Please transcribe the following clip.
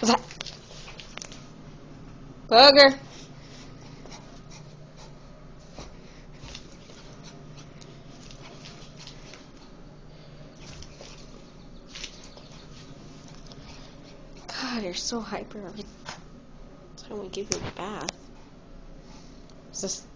Bugger! Booger. God, you're so hyper every time we give you a bath. Is this